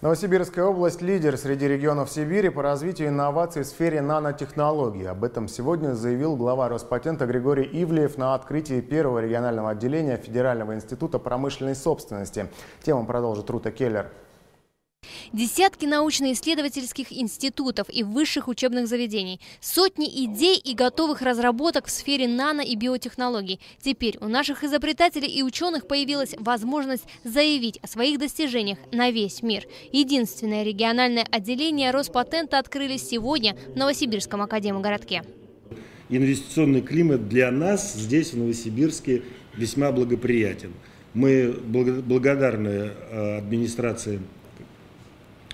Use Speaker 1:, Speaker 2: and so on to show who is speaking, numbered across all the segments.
Speaker 1: Новосибирская область – лидер среди регионов Сибири по развитию инноваций в сфере нанотехнологий. Об этом сегодня заявил глава Роспатента Григорий Ивлеев на открытии первого регионального отделения Федерального института промышленной собственности. Тему продолжит Рута Келлер.
Speaker 2: Десятки научно-исследовательских институтов и высших учебных заведений, сотни идей и готовых разработок в сфере нано- и биотехнологий. Теперь у наших изобретателей и ученых появилась возможность заявить о своих достижениях на весь мир. Единственное региональное отделение Роспатента открыли сегодня в Новосибирском академгородке.
Speaker 3: Инвестиционный климат для нас здесь, в Новосибирске, весьма благоприятен. Мы благодарны э, администрации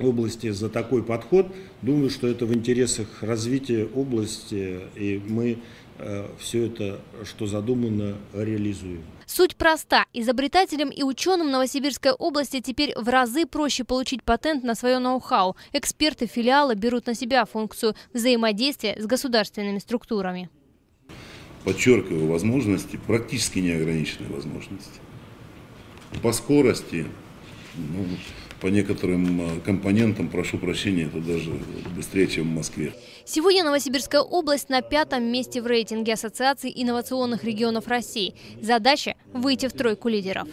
Speaker 3: области за такой подход. Думаю, что это в интересах развития области, и мы э, все это, что задумано, реализуем.
Speaker 2: Суть проста. Изобретателям и ученым Новосибирской области теперь в разы проще получить патент на свое ноу-хау. Эксперты филиала берут на себя функцию взаимодействия с государственными структурами.
Speaker 4: Подчеркиваю, возможности, практически неограниченные возможности. По скорости, ну, по некоторым э, компонентам, прошу прощения, это даже быстрее, чем в Москве.
Speaker 2: Сегодня Новосибирская область на пятом месте в рейтинге Ассоциации инновационных регионов России. Задача – выйти в тройку лидеров.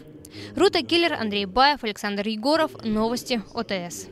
Speaker 2: Рута Киллер, Андрей Баев, Александр Егоров. Новости ОТС.